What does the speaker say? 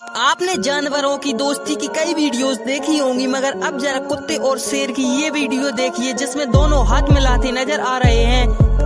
आपने जानवरों की दोस्ती की कई वीडियोस देखी होंगी, मगर अब जरा कुत्ते और शेर की ये वीडियो देखिए, जिसमें दोनों हाथ मिलाते नज़र आ रहे हैं।